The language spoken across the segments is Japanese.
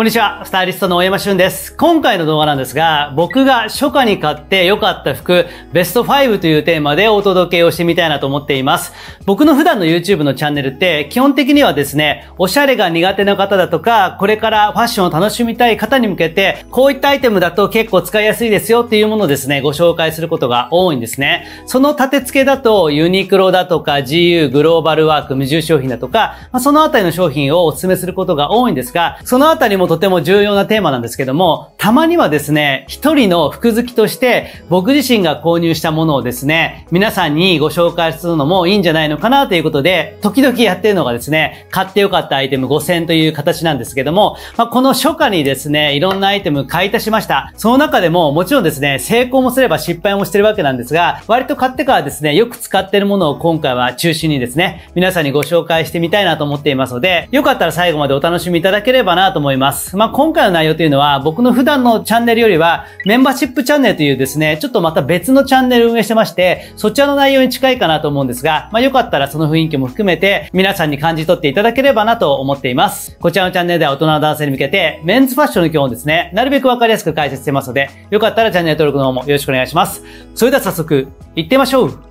こんにちは、スタイリストの大山俊です。今回の動画なんですが、僕が初夏に買って良かった服、ベスト5というテーマでお届けをしてみたいなと思っています。僕の普段の YouTube のチャンネルって、基本的にはですね、おしゃれが苦手な方だとか、これからファッションを楽しみたい方に向けて、こういったアイテムだと結構使いやすいですよっていうものをですね、ご紹介することが多いんですね。その立て付けだと、ユニクロだとか、GU、グローバルワーク、無印商品だとか、ま、そのあたりの商品をお勧めすることが多いんですが、そのあたりもとても重要なテーマなんですけども、たまにはですね、一人の服好きとして僕自身が購入したものをですね、皆さんにご紹介するのもいいんじゃないのかなということで、時々やってるのがですね、買ってよかったアイテム5000という形なんですけども、まあ、この初夏にですね、いろんなアイテム買い足しました。その中でももちろんですね、成功もすれば失敗もしてるわけなんですが、割と買ってからですね、よく使ってるものを今回は中心にですね、皆さんにご紹介してみたいなと思っていますので、よかったら最後までお楽しみいただければなと思います。まあ、今回の内容というのは、僕の普段のチャンネルよりは、メンバーシップチャンネルというですね、ちょっとまた別のチャンネル運営してまして、そちらの内容に近いかなと思うんですが、まあ、よかったらその雰囲気も含めて、皆さんに感じ取っていただければなと思っています。こちらのチャンネルでは大人の男性に向けて、メンズファッションの基本をですね、なるべくわかりやすく解説してますので、よかったらチャンネル登録の方もよろしくお願いします。それでは早速、行ってみましょう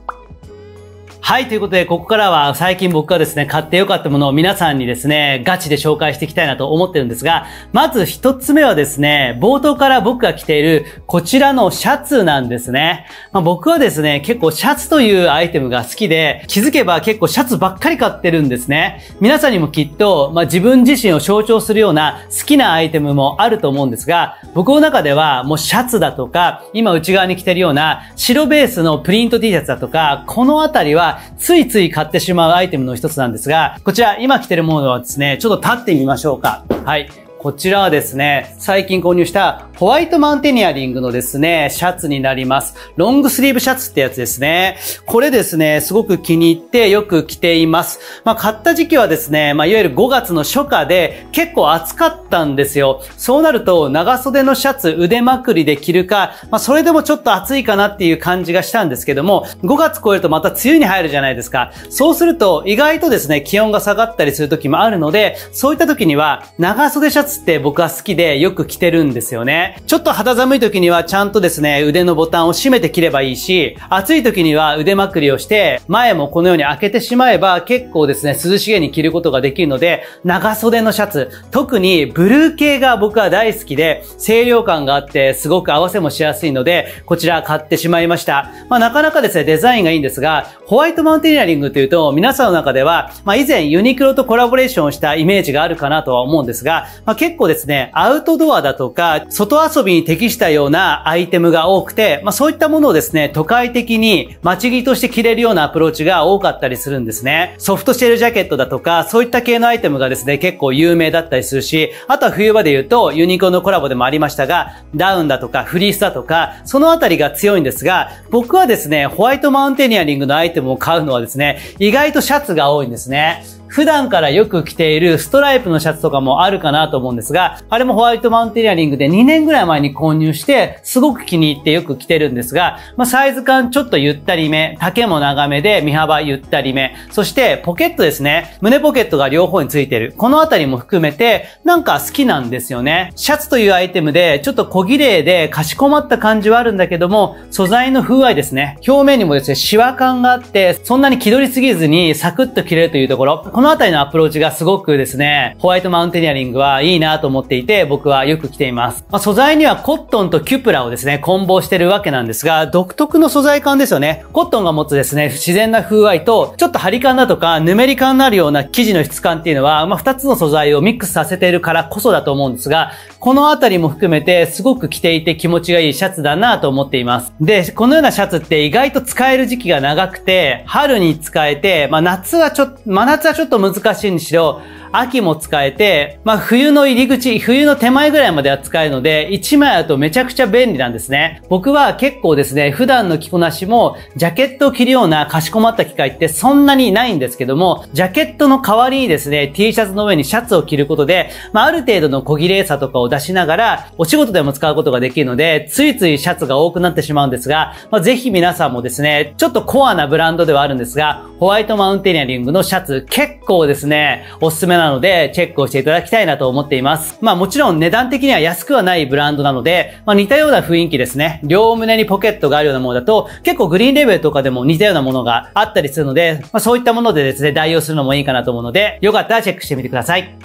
はい、ということで、ここからは最近僕がですね、買ってよかったものを皆さんにですね、ガチで紹介していきたいなと思ってるんですが、まず一つ目はですね、冒頭から僕が着ているこちらのシャツなんですね。まあ、僕はですね、結構シャツというアイテムが好きで、気づけば結構シャツばっかり買ってるんですね。皆さんにもきっと、まあ、自分自身を象徴するような好きなアイテムもあると思うんですが、僕の中ではもうシャツだとか、今内側に着てるような白ベースのプリント T シャツだとか、このあたりはついつい買ってしまうアイテムの一つなんですが、こちら今着てるものはですね、ちょっと立ってみましょうか。はい。こちらはですね、最近購入したホワイトマウンテニアリングのですね、シャツになります。ロングスリーブシャツってやつですね。これですね、すごく気に入ってよく着ています。まあ、買った時期はですね、まあ、いわゆる5月の初夏で結構暑かったんですよ。そうなると、長袖のシャツ腕まくりで着るか、まあ、それでもちょっと暑いかなっていう感じがしたんですけども、5月超えるとまた梅雨に入るじゃないですか。そうすると、意外とですね、気温が下がったりする時もあるので、そういった時には、長袖シャツって僕は好きでよく着てるんですよね。ちょっと肌寒い時にはちゃんとですね、腕のボタンを閉めて切ればいいし、暑い時には腕まくりをして、前もこのように開けてしまえば結構ですね、涼しげに着ることができるので、長袖のシャツ、特にブルー系が僕は大好きで、清涼感があって、すごく合わせもしやすいので、こちら買ってしまいました。まあなかなかですね、デザインがいいんですが、ホワイトマウンテニアリングというと、皆さんの中では、まあ以前ユニクロとコラボレーションをしたイメージがあるかなとは思うんですが、まあ結構ですね、アウトドアだとか、外遊びに適したようなアイテムが多くて、まあそういったものをですね、都会的に街着として着れるようなアプローチが多かったりするんですね。ソフトシェルジャケットだとか、そういった系のアイテムがですね、結構有名だったりするし、あとは冬場で言うと、ユニクロのコラボでもありましたが、ダウンだとかフリースだとか、そのあたりが強いんですが、僕はですね、ホワイトマウンテニアリングのアイテムを買うのはですね、意外とシャツが多いんですね。普段からよく着ているストライプのシャツとかもあるかなと思うんですが、あれもホワイトマウンテニアリングで2年ぐらい前に購入して、すごく気に入ってよく着てるんですが、まあ、サイズ感ちょっとゆったりめ、丈も長めで身幅ゆったりめ、そしてポケットですね。胸ポケットが両方についてる。このあたりも含めて、なんか好きなんですよね。シャツというアイテムで、ちょっと小綺麗でかしこまった感じはあるんだけども、素材の風合いですね。表面にもですね、シワ感があって、そんなに気取りすぎずにサクッと着れるというところ。このあたりのアプローチがすごくですね、ホワイトマウンテニアリングはいいなと思っていて、僕はよく着ています。まあ、素材にはコットンとキュプラをですね、混紡してるわけなんですが、独特の素材感ですよね。コットンが持つですね、自然な風合いと、ちょっと張り感だとか、ぬめり感のあるような生地の質感っていうのは、まあ、二つの素材をミックスさせているからこそだと思うんですが、このあたりも含めて、すごく着ていて気持ちがいいシャツだなと思っています。で、このようなシャツって意外と使える時期が長くて、春に使えて、まあ、夏はちょっと、真夏はちょっとょっと難しいにしろ、秋も使えて、まあ冬の入り口、冬の手前ぐらいまでは使えるので、1枚だとめちゃくちゃ便利なんですね。僕は結構ですね、普段の着こなしも、ジャケットを着るようなかしこまった機会ってそんなにないんですけども、ジャケットの代わりにですね、T シャツの上にシャツを着ることで、まあある程度の小綺麗さとかを出しながら、お仕事でも使うことができるので、ついついシャツが多くなってしまうんですが、まあぜひ皆さんもですね、ちょっとコアなブランドではあるんですが、ホワイトマウンテニアリングのシャツ結構ですね、おすすめなので、チェックをしていただきたいなと思っています。まあもちろん値段的には安くはないブランドなので、まあ似たような雰囲気ですね。両胸にポケットがあるようなものだと、結構グリーンレベルとかでも似たようなものがあったりするので、まあそういったものでですね、代用するのもいいかなと思うので、よかったらチェックしてみてください。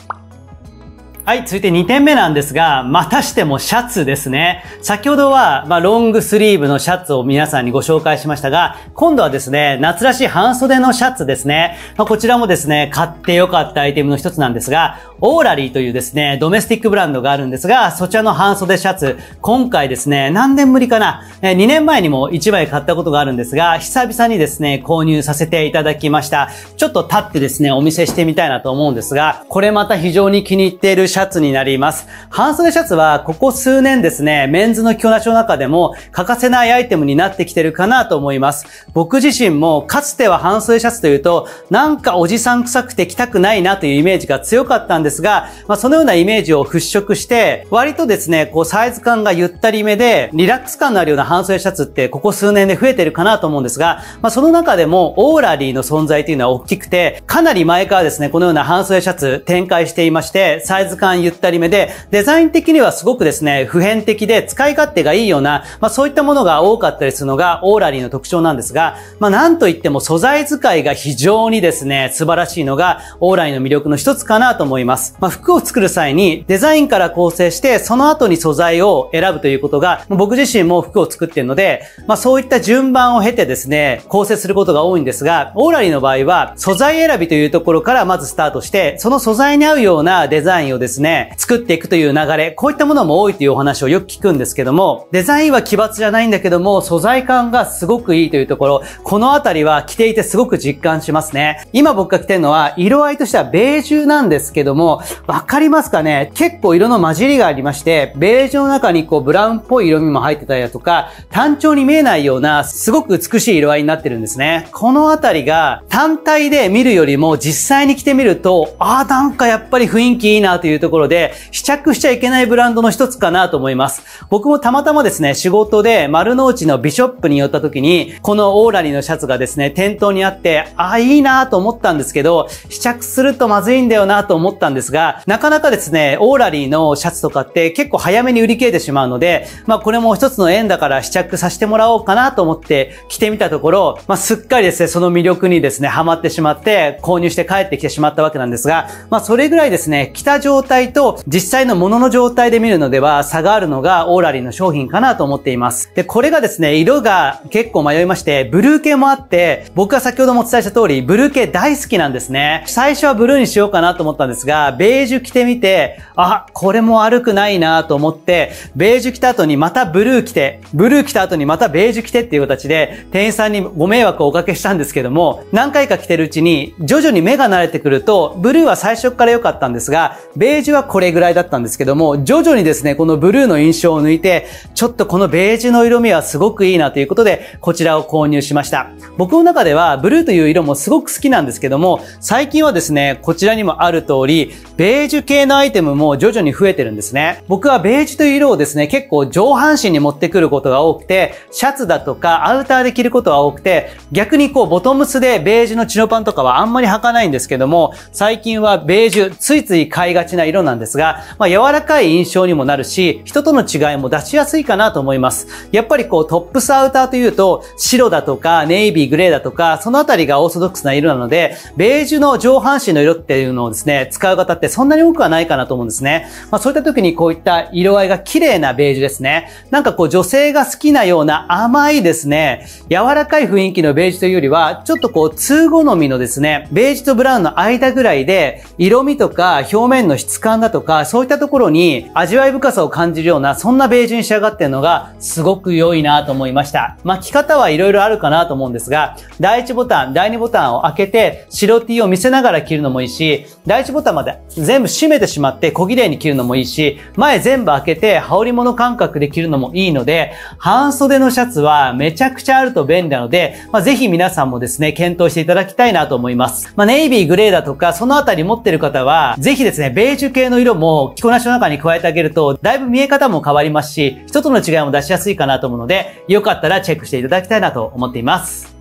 はい、続いて2点目なんですが、またしてもシャツですね。先ほどは、まあ、ロングスリーブのシャツを皆さんにご紹介しましたが、今度はですね、夏らしい半袖のシャツですね。まあ、こちらもですね、買ってよかったアイテムの一つなんですが、オーラリーというですね、ドメスティックブランドがあるんですが、そちらの半袖シャツ、今回ですね、何年ぶりかな、2年前にも1枚買ったことがあるんですが、久々にですね、購入させていただきました。ちょっと立ってですね、お見せしてみたいなと思うんですが、これまた非常に気に入っているシャツになります。半袖シャツはここ数年ですね、メンズの着こなしの中でも欠かせないアイテムになってきてるかなと思います。僕自身もかつては半袖シャツというと、なんかおじさん臭くて着たくないなというイメージが強かったんですが、まあ、そのようなイメージを払拭して、割とですね、こうサイズ感がゆったりめで、リラックス感のあるような半袖シャツってここ数年で増えてるかなと思うんですが、まあ、その中でもオーラリーの存在というのは大きくて、かなり前からですね、このような半袖シャツ展開していまして、サイズ感ゆったりめで、デザイン的にはすごくですね、普遍的で使い勝手がいいような、まあそういったものが多かったりするのがオーラリーの特徴なんですが、まあなんといっても素材使いが非常にですね、素晴らしいのがオーラリーの魅力の一つかなと思います。まあ服を作る際にデザインから構成して、その後に素材を選ぶということが、僕自身も服を作っているので、まあそういった順番を経てですね、構成することが多いんですが、オーラリーの場合は素材選びというところからまずスタートして、その素材に合うようなデザインをですね、ですね作っていくという流れ、こういったものも多いというお話をよく聞くんですけども、デザインは奇抜じゃないんだけども、素材感がすごくいいというところ、このあたりは着ていてすごく実感しますね。今僕が着てるのは、色合いとしてはベージュなんですけども、わかりますかね？結構色の混じりがありまして、ベージュの中にこうブラウンっぽい色味も入ってたりだとか、単調に見えないような、すごく美しい色合いになってるんですね。このあたりが単体で見るよりも実際に着てみると、ああ、なんかやっぱり雰囲気いいなというところで、試着しちゃいけないブランドの一つかなと思います。僕もたまたまですね、仕事で丸の内のビショップに寄った時に、このオーラリーのシャツがですね、店頭にあって、ああ、いいなと思ったんですけど、試着するとまずいんだよなと思ったんですが、なかなかですね、オーラリーのシャツとかって結構早めに売り切れてしまうので、まあこれも一つの縁だから試着させてもらおうかなと思って着てみたところ、まあすっかりですね、その魅力にですね、ハマってしまって購入して帰ってきてしまったわけなんですが、まあそれぐらいですね、着た状態と実際のものの状態で見るのでは差があるのがオーラリーの商品かなと思っています。で、これがですね、色が結構迷いまして、ブルー系もあって、僕が先ほどもお伝えした通り、ブルー系大好きなんですね。最初はブルーにしようかなと思ったんですが、ベージュ着てみて、あ、これも悪くないなと思って、ベージュ着た後にまたブルー着て、ブルー着た後にまたベージュ着てっていう形で、店員さんにご迷惑をおかけしたんですけども、何回か着てるうちに、徐々に目が慣れてくると、ブルーは最初から良かったんですが、ベージュはこれぐらいだったんですけども、徐々にですね、このブルーの印象を抜いて、ちょっとこのベージュの色味はすごくいいなということで、こちらを購入しました。僕の中では、ブルーという色もすごく好きなんですけども、最近はですね、こちらにもある通り、ベージュ系のアイテムも徐々に増えてるんですね。僕はベージュという色をですね、結構上半身に持ってくることが多くて、シャツだとかアウターで着ることが多くて、逆にこうボトムスでベージュのチノパンとかはあんまり履かないんですけども、最近はベージュ、ついつい買いがちな色なんですが、まあ柔らかい印象にもなるし、人との違いも出しやすいかなと思います。やっぱりこうトップスアウターというと、白だとかネイビー、グレーだとか、そのあたりがオーソドックスな色なので、ベージュの上半身の色っていうのをですね、使う方ってそんなに多くはないかなと思うんですね。まあそういった時にこういった色合いが綺麗なベージュですね。なんかこう女性が好きなような甘いですね、柔らかい雰囲気のベージュというよりは、ちょっとこう通好みのですね、ベージュとブラウンの間ぐらいで、色味とか表面の質質感だとか、そういったところに味わい深さを感じるような、そんなベージュに仕上がってるのが、すごく良いなと思いました。巻き方はいろいろあるかなと思うんですが、第1ボタン、第2ボタンを開けて、白 T を見せながら着るのもいいし、第1ボタンまで全部閉めてしまって小綺麗に着るのもいいし、前全部開けて羽織物感覚で着るのもいいので、半袖のシャツはめちゃくちゃあると便利なので、まあ、ぜひ皆さんもですね、検討していただきたいなと思います。まあ、ネイビー、グレーだとか、そのあたり持ってる方は、ぜひですね、ベージュ系の色も着こなしの中に加えてあげると、だいぶ見え方も変わりますし、人との違いも出しやすいかなと思うので、よかったらチェックしていただきたいなと思っています。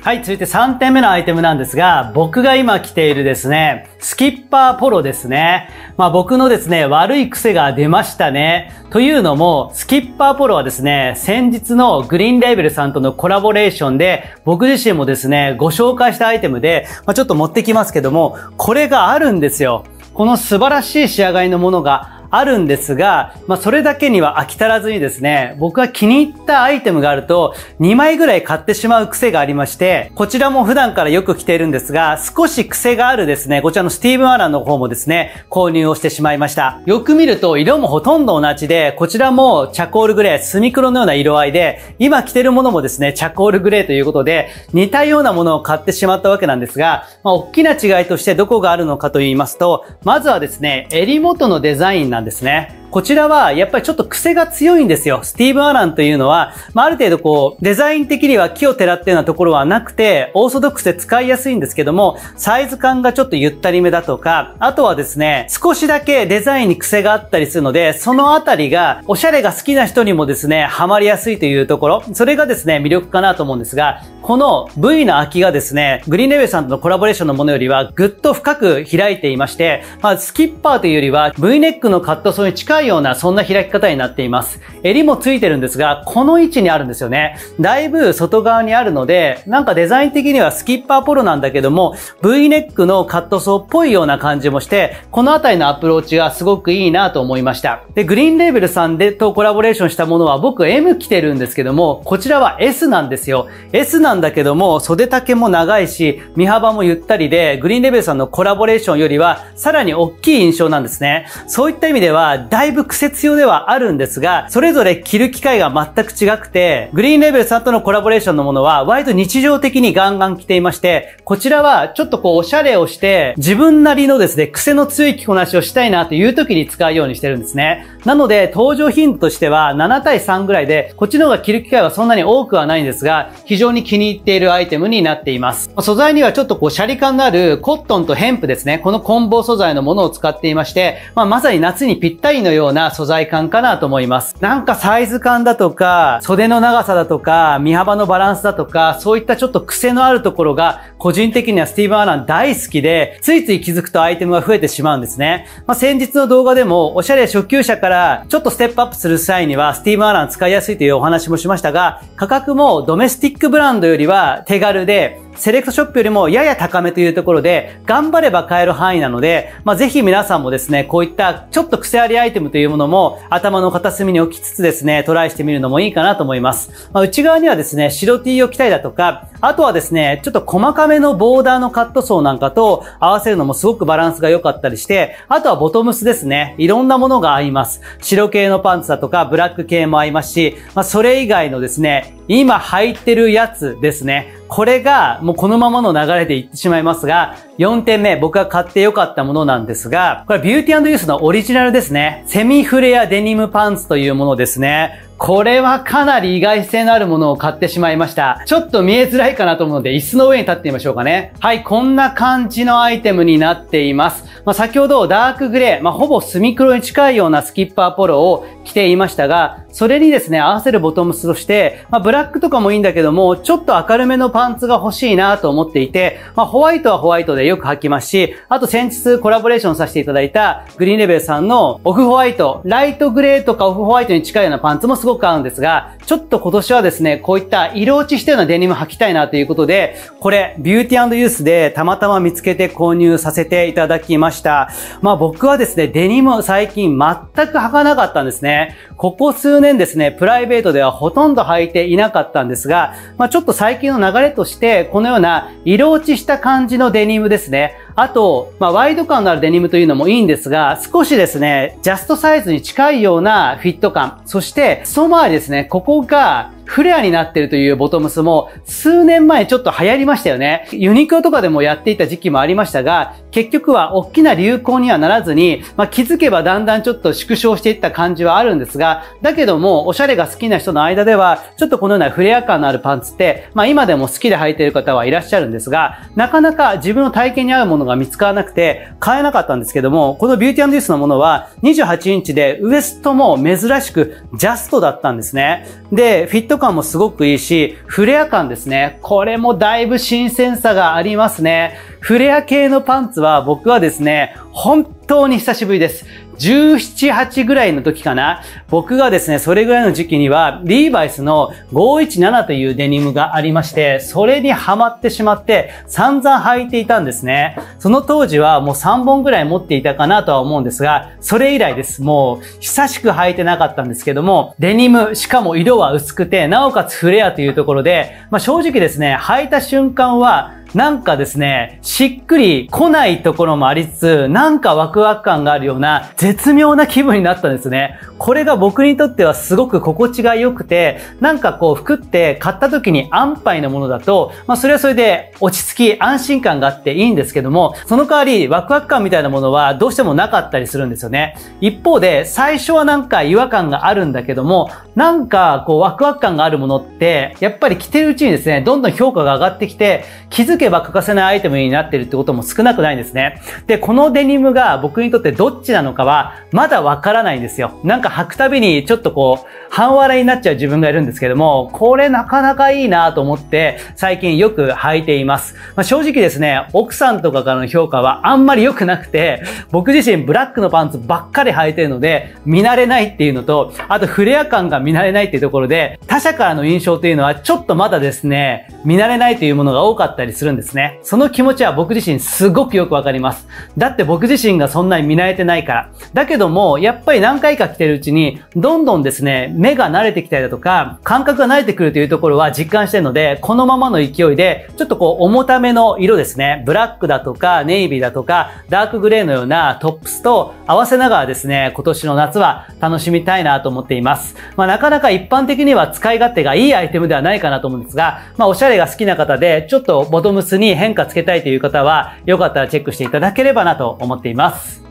はい、続いて3点目のアイテムなんですが、僕が今着ているですね、スキッパーポロですね。まあ僕のですね、悪い癖が出ましたね。というのも、スキッパーポロはですね、先日のグリーンレーベルさんとのコラボレーションで、僕自身もですね、ご紹介したアイテムで、まあちょっと持ってきますけども、これがあるんですよ。この素晴らしい仕上がりのものがあるんですが、まあ、それだけには飽き足らずにですね、僕は気に入ったアイテムがあると、2枚ぐらい買ってしまう癖がありまして、こちらも普段からよく着ているんですが、少し癖があるですね、こちらのスティーブン・アランの方もですね、購入をしてしまいました。よく見ると色もほとんど同じで、こちらもチャコールグレー、スミクロのような色合いで、今着てるものもですね、チャコールグレーということで、似たようなものを買ってしまったわけなんですが、まあ、大きな違いとしてどこがあるのかと言いますと、まずはですね、襟元のデザインなんなんですね。こちらはやっぱりちょっと癖が強いんですよ。スティーブ・アランというのは、まあ、ある程度こう、デザイン的には木をてらってようなところはなくて、オーソドックスで使いやすいんですけども、サイズ感がちょっとゆったりめだとか、あとはですね、少しだけデザインに癖があったりするので、そのあたりが、おしゃれが好きな人にもですね、ハマりやすいというところ、それがですね、魅力かなと思うんですが、この V の空きがですね、グリーンレベルさんとのコラボレーションのものよりはぐっと深く開いていまして、まあ、スキッパーというよりは V ネックのカットソーに近いようなそんな開き方になっています。襟もついてるんですが、この位置にあるんですよね。だいぶ外側にあるので、なんかデザイン的にはスキッパーポロなんだけども、V ネックのカットソーっぽいような感じもして、このあたりのアプローチがすごくいいなと思いました。で、グリーンレーベルさんでとコラボレーションしたものは僕 M 着てるんですけども、こちらは S なんですよ。S なんだけども、袖丈も長いし、身幅もゆったりで、グリーンレベルさんのコラボレーションよりは、さらに大きい印象なんですね。そういった意味では、だいぶ癖強ではあるんですが、それぞれ着る機会が全く違くて、グリーンレベルさんとのコラボレーションのものは、割と日常的にガンガン着ていまして、こちらはちょっとこう、おしゃれをして、自分なりのですね、癖の強い着こなしをしたいなという時に使うようにしてるんですね。なので、登場頻度としては7対3ぐらいで、こっちの方が着る機会はそんなに多くはないんですが、非常に気に入っているアイテムになっています。素材にはちょっとこうシャリ感のあるコットンとヘンプですね。この混紡素材のものを使っていまして、まあ、まさに夏にぴったりのようような素材感かなと思います。なんかサイズ感だとか、袖の長さだとか、身幅のバランスだとか、そういったちょっと癖のあるところが、個人的にはスティーブン・アラン大好きで、ついつい気づくとアイテムが増えてしまうんですね。まあ、先日の動画でも、おしゃれ初級者からちょっとステップアップする際には、スティーブン・アラン使いやすいというお話もしましたが、価格もドメスティックブランドよりは手軽で、セレクトショップよりもやや高めというところで、頑張れば買える範囲なので、まあ、ぜひ皆さんもですね、こういったちょっと癖ありアイテムというものも頭の片隅に置きつつですね、トライしてみるのもいいかなと思います。まあ、内側にはですね、白 T を着たりだとか、あとはですね、ちょっと細かめのボーダーのカットソーなんかと合わせるのもすごくバランスが良かったりして、あとはボトムスですね。いろんなものが合います。白系のパンツだとか、ブラック系も合いますし、まあ、それ以外のですね、今履いてるやつですね。これがもうこのままの流れでいってしまいますが、4点目、僕が買って良かったものなんですが、これビューティーユースのオリジナルですね。セミフレアデニムパンツというものですね。これはかなり意外性のあるものを買ってしまいました。ちょっと見えづらいかなと思うので、椅子の上に立ってみましょうかね。はい、こんな感じのアイテムになっています。まあ、先ほどダークグレー、まあ、ほぼ墨黒に近いようなスキッパーポロを着ていましたが、それにですね、合わせるボトムスとして、まあ、ブラックとかもいいんだけども、ちょっと明るめのパンツが欲しいなと思っていて、まあ、ホワイトはホワイトでよく履きますし、あと先日コラボレーションさせていただいたグリーンレベルさんのオフホワイト、ライトグレーとかオフホワイトに近いようなパンツもすごく合うんですが、ちょっと今年はですね、こういった色落ちしたようなデニム履きたいなということで、これ、ビューティーユースでたまたま見つけて購入させていただきました。まあ僕はですね、デニム最近全く履かなかったんですね。ここ数年ですね、プライベートではほとんど履いていなかったんですが、まあちょっと最近の流れとして、このような色落ちした感じのデニムですね。あと、まあ、ワイド感のあるデニムというのもいいんですが、少しですね、ジャストサイズに近いようなフィット感、そして、裾周りですね、ここがフレアになってるというボトムスも数年前ちょっと流行りましたよね。ユニクロとかでもやっていた時期もありましたが、結局は大きな流行にはならずに、まあ、気づけばだんだんちょっと縮小していった感じはあるんですが、だけども、おしゃれが好きな人の間では、ちょっとこのようなフレア感のあるパンツって、まあ今でも好きで履いている方はいらっしゃるんですが、なかなか自分の体型に合うものが見つからなくて、買えなかったんですけども、このビューティーディスのものは28インチでウエストも珍しくジャストだったんですね。で、フィット感もすごくいいし、フレア感ですね。これもだいぶ新鮮さがありますね。フレア系のパンツは僕はですね、本当に久しぶりです。17、8ぐらいの時かな。僕がですね、それぐらいの時期には、リーバイスの517というデニムがありまして、それにハマってしまって、散々履いていたんですね。その当時はもう3本ぐらい持っていたかなとは思うんですが、それ以来です。もう、久しく履いてなかったんですけども、デニム、しかも色は薄くて、なおかつフレアというところで、まあ、正直ですね、履いた瞬間は、なんかですね、しっくり来ないところもありつつ、なんかワクワク感があるような絶妙な気分になったんですね。これが僕にとってはすごく心地が良くて、なんかこう服って買った時に安牌のものだと、まあそれはそれで落ち着き安心感があっていいんですけども、その代わりワクワク感みたいなものはどうしてもなかったりするんですよね。一方で最初はなんか違和感があるんだけども、なんかこうワクワク感があるものって、やっぱり着てるうちにですね、どんどん評価が上がってきて、気づけば欠かせないアイテムになっているってことも少なくないんですね。で、このデニムが僕にとってどっちなのかは、まだわからないんですよ。なんか履くたびにちょっとこう、半笑いになっちゃう自分がいるんですけども、これなかなかいいなと思って、最近よく履いています。まあ、正直ですね、奥さんとかからの評価はあんまり良くなくて、僕自身ブラックのパンツばっかり履いてるので、見慣れないっていうのと、あとフレア感が見慣れないっていうところで、他者からの印象というのはちょっとまだですね、見慣れないというものが多かったりするるんですね。その気持ちは僕自身すごくよくわかります。だって僕自身がそんなに見慣れてないから。だけども、やっぱり何回か来てるうちに、どんどんですね、目が慣れてきたりだとか、感覚が慣れてくるというところは実感してるので、このままの勢いで、ちょっとこう重ための色ですね、ブラックだとか、ネイビーだとか、ダークグレーのようなトップスと合わせながらですね、今年の夏は楽しみたいなと思っています。まあなかなか一般的には使い勝手がいいアイテムではないかなと思うんですが、まあおしゃれが好きな方で、ちょっとボトムスに変化つけたいという方は、よかったらチェックしていただければなと思っています。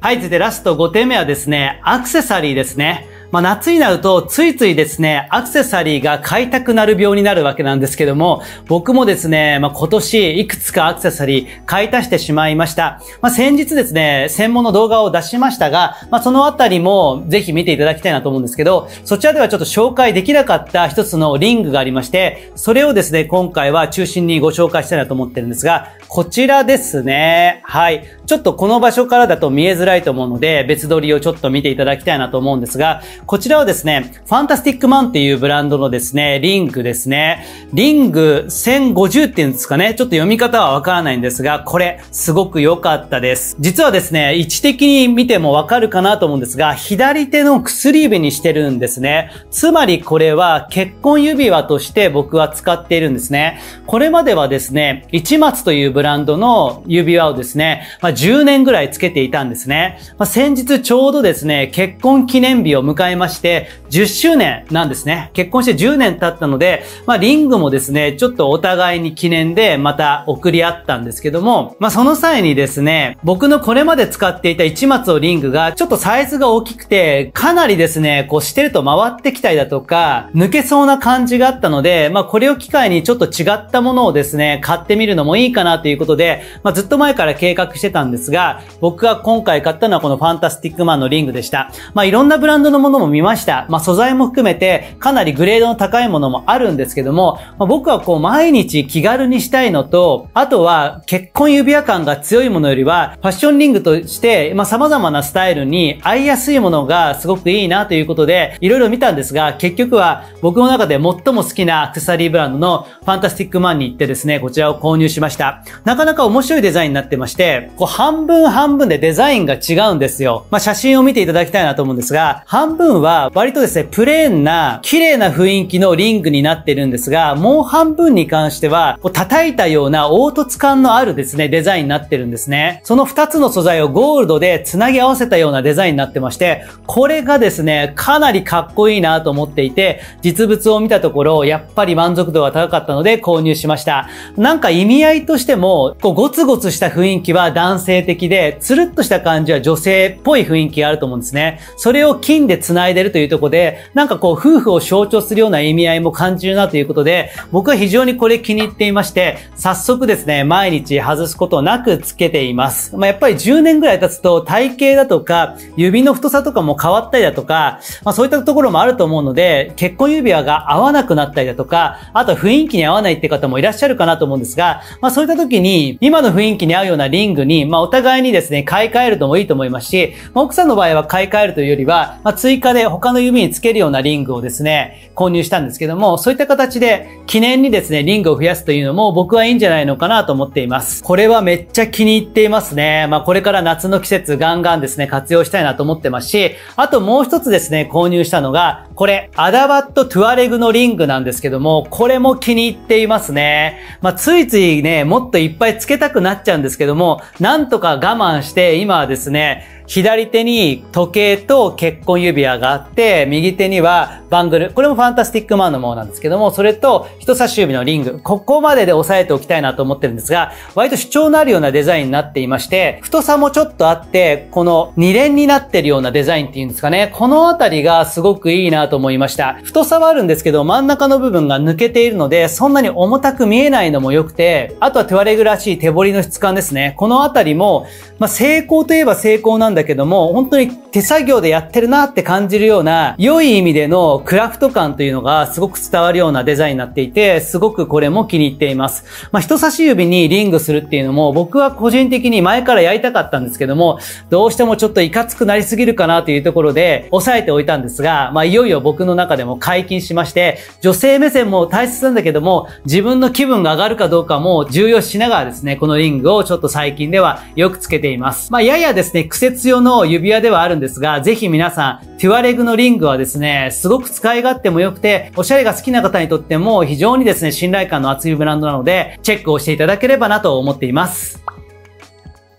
はい、続いてラスト5点目はですね、アクセサリーですね。まあ、夏になるとついついですね、アクセサリーが買いたくなる病になるわけなんですけども、僕もですね、まあ、今年いくつかアクセサリー買い足してしまいました。まあ、先日ですね、専門の動画を出しましたが、まあ、そのあたりもぜひ見ていただきたいなと思うんですけど、そちらではちょっと紹介できなかった一つのリングがありまして、それをですね、今回は中心にご紹介したいなと思ってるんですが、こちらですね。はい。ちょっとこの場所からだと見えづらいと思うので、別撮りをちょっと見ていただきたいなと思うんですが、こちらはですね、ファンタスティックマンっていうブランドのですね、リングですね。リング1050っていうんですかね。ちょっと読み方はわからないんですが、これ、すごく良かったです。実はですね、位置的に見てもわかるかなと思うんですが、左手の薬指にしてるんですね。つまりこれは結婚指輪として僕は使っているんですね。これまではですね、一松というブランドの指輪をですね、まあ、10年ぐらいつけていたんですね。まあ、先日ちょうどですね、結婚記念日を迎えまして、10周年なんですね。結婚して10年経ったので、まあ、リングもですね、ちょっとお互いに記念でまた送り合ったんですけども、まあ、その際にですね、僕のこれまで使っていた一松のリングがちょっとサイズが大きくて、かなりですね、こうしてると回ってきたりだとか、抜けそうな感じがあったので、まあ、これを機会にちょっと違ったものをですね、買ってみるのもいいかなということで、まあ、ずっと前から計画してたんですが、僕が今回買ったのはこのファンタスティックマンのリングでした。まあ、いろんなブランドのものも見ました。まあ、素材も含めてかなりグレードの高いものもあるんですけども、まあ、僕はこう毎日気軽にしたいのと、あとは結婚指輪感が強いものよりは、ファッションリングとして、まあ、様々なスタイルに合いやすいものがすごくいいなということで、いろいろ見たんですが、結局は僕の中で最も好きなアクセサリーブランドのファンタスティックマンに行ってですね、こちらを購入しました。なかなか面白いデザインになってまして、こう半分半分でデザインが違うんですよ。まあ、写真を見ていただきたいなと思うんですが、半分は割とですね、プレーンな、綺麗な雰囲気のリングになってるんですが、もう半分に関しては、こう叩いたような凹凸感のあるですね、デザインになってるんですね。その2つの素材をゴールドで繋ぎ合わせたようなデザインになってまして、これがですね、かなりかっこいいなと思っていて、実物を見たところ、やっぱり満足度が高かったので購入しました。なんか意味合いとしても、こうゴツゴツした雰囲気は男性的で、つるっとした感じは女性っぽい雰囲気があると思うんですね。それを金で繋いでるというところで、なんかこう、夫婦を象徴するような意味合いも感じるなということで、僕は非常にこれ気に入っていまして、早速ですね、毎日外すことなくつけています。まあ、やっぱり10年ぐらい経つと体型だとか、指の太さとかも変わったりだとか、まあ、そういったところもあると思うので、結婚指輪が合わなくなったりだとか、あと雰囲気に合わないって方もいらっしゃるかなと思うんですが、まあ、そういった時に、今の雰囲気に合うようなリングに、まあ、お互いにですね、買い替えるともいいと思いますし、まあ、奥さんの場合は買い替えるというよりは、まあ、追加で他の指につけるようなリングをですね、購入したんですけども、そういった形で記念にですね、リングを増やすというのも僕はいいんじゃないのかなと思っています。これはめっちゃ気に入っていますね。まあ、これから夏の季節ガンガンですね、活用したいなと思ってますし、あともう一つですね、購入したのが、これ、アダバットトゥアレグのリングなんですけども、これも気に入っていますね。まあ、ついついね、もっといっぱいつけたくなっちゃうんですけども、なんとか我慢して、今はですね、左手に時計と結婚指輪があって、右手にはバングル。これもファンタスティックマンのものなんですけども、それと人差し指のリング。ここまでで押さえておきたいなと思ってるんですが、割と主張のあるようなデザインになっていまして、太さもちょっとあって、この二連になってるようなデザインっていうんですかね。このあたりがすごくいいなと思いました。太さはあるんですけど、真ん中の部分が抜けているので、そんなに重たく見えないのも良くて、あとはトゥアレグらしい手彫りの質感ですね。このあたりも、まあ、成功といえば成功なんだけども、本当に手作業でやってるなって感じるような、良い意味でのクラフト感というのがすごく伝わるようなデザインになっていて、すごくこれも気に入っています。まあ、人差し指にリングするっていうのも、僕は個人的に前からやりたかったんですけども、どうしてもちょっといかつくなりすぎるかなというところで、抑えておいたんですが、まあ、いよいよ僕の中でも解禁しまして、女性目線も大切なんだけども、自分の気分が上がるかどうかも重要しながらですね、このリングをちょっと最近ではよくつけています。まあ、ややですね、苦節用の指輪ではあるんですが、ぜひ皆さん、テュアレグのリングはですね、すごく使い勝手も良くて、おしゃれが好きな方にとっても非常にですね、信頼感の厚いブランドなので、チェックをしていただければなと思っています。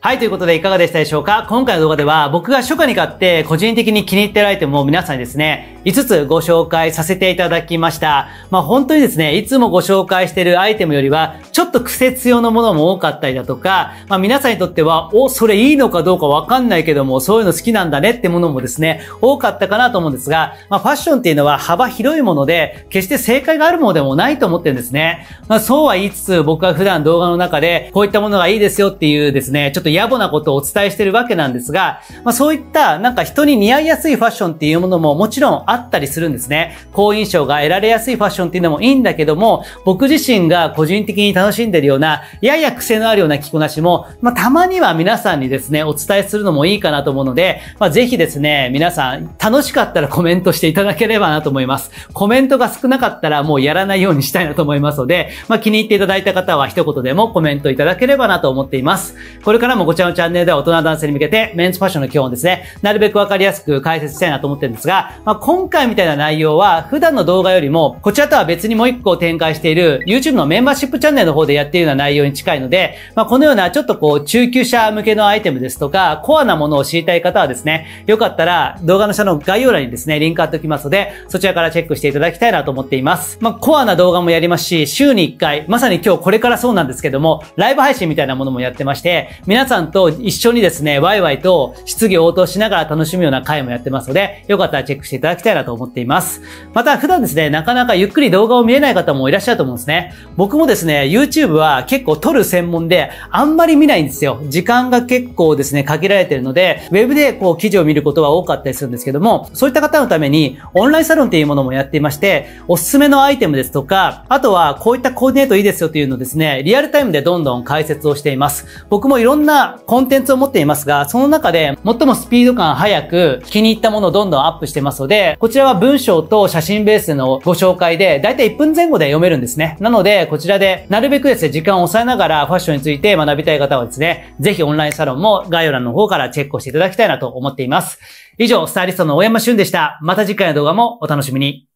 はい、ということでいかがでしたでしょうか？今回の動画では僕が初夏に買って個人的に気に入ってるアイテムを皆さんにですね、5つご紹介させていただきました。まあ本当にですね、いつもご紹介してるアイテムよりは、ちょっと癖強のものも多かったりだとか、まあ皆さんにとっては、お、それいいのかどうかわかんないけども、そういうの好きなんだねってものもですね、多かったかなと思うんですが、まあファッションっていうのは幅広いもので、決して正解があるものでもないと思ってるんですね。まあそうは言いつつ、僕は普段動画の中で、こういったものがいいですよっていうですね、ちょっと野暮なことをお伝えしてるわけなんですが、まあそういったなんか人に似合いやすいファッションっていうものももちろんあったりするんですね。好印象が得られやすいファッションっていうのもいいんだけども、僕自身が個人的に楽しんでるような、やや癖のあるような着こなしも、まあたまには皆さんにですね、お伝えするのもいいかなと思うので、まあぜひですね、皆さん楽しかったらコメントしていただければなと思います。コメントが少なかったらもうやらないようにしたいなと思いますので、まあ気に入っていただいた方は一言でもコメントいただければなと思っています。これからもこちらのチャンネルでは大人男性に向けてメンズファッションの基本ですね、なるべくわかりやすく解説したいなと思ってるんですが、まあ、今回みたいな内容は普段の動画よりも、こちらとは別にもう一個展開している YouTube のメンバーシップチャンネルの方でやっているような内容に近いので、まあ、このようなちょっとこう中級者向けのアイテムですとか、コアなものを知りたい方はですね、よかったら動画の下の概要欄にですね、リンク貼っておきますので、そちらからチェックしていただきたいなと思っています。まあ、コアな動画もやりますし、週に1回、まさに今日これからそうなんですけども、ライブ配信みたいなものもやってまして、皆さんと一緒にですね、ワイワイと質疑応答しながら楽しむような回もやってますので、よかったらチェックしていただきたいなと思っています。また、普段ですね、なかなかゆっくり動画を見れない方もいらっしゃると思うんですね。僕もですね、YouTube は結構撮る専門で、あんまり見ないんですよ。時間が結構ですね、限られてるので、ウェブでこう記事を見ることは多かったりするんですけども、そういった方のために、オンラインサロンっていうものもやっていまして、おすすめのアイテムですとか、あとはこういったコーディネートいいですよというのをですね、リアルタイムでどんどん解説をしています。僕もいろんなコンテンツを持っていますが、その中で最もスピード感早く気に入ったものをどんどんアップしてますので、こちらは文章と写真ベースのご紹介で、だいたい1分前後で読めるんですね。なので、こちらでなるべくですね、時間を抑えながらファッションについて学びたい方はですね、ぜひオンラインサロンも概要欄の方からチェックをしていただきたいなと思っています。以上、スタイリストの大山俊でした。また次回の動画もお楽しみに。